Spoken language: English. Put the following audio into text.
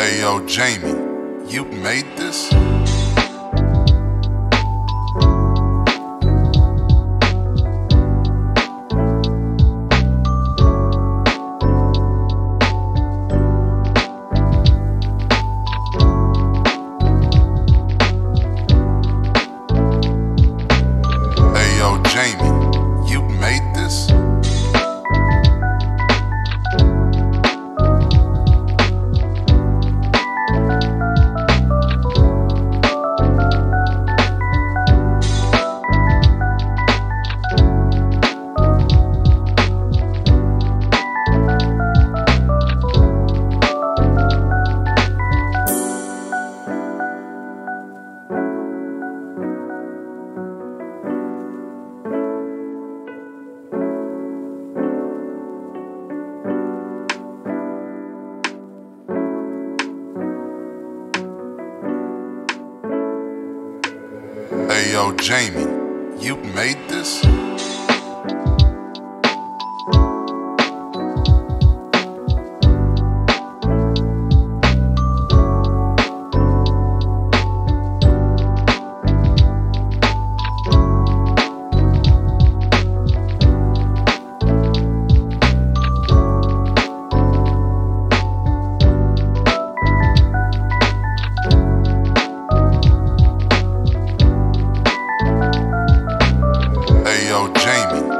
Hey yo, Jamie, you made this? Jamie, yo, Jamie, you made this? Hey